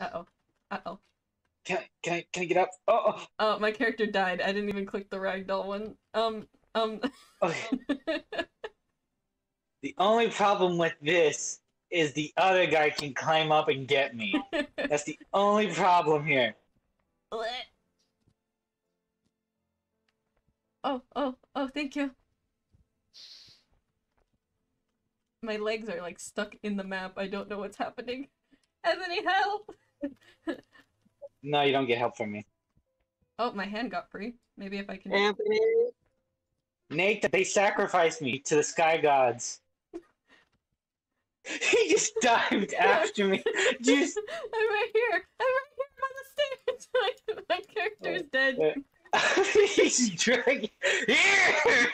Uh-oh. Uh-oh. Can I, can I, can I get up? Oh, oh, Oh, my character died. I didn't even click the ragdoll one. Um, um. okay. The only problem with this is the other guy can climb up and get me. That's the only problem here. oh, oh, oh, thank you. My legs are like stuck in the map. I don't know what's happening. Anthony, help! No, you don't get help from me. Oh, my hand got free. Maybe if I can. Anthony. Nate, they sacrificed me to the sky gods. he just dived after me. Just I'm right here. I'm right here on the stairs. my, my character's oh. dead. he's dragging. Here!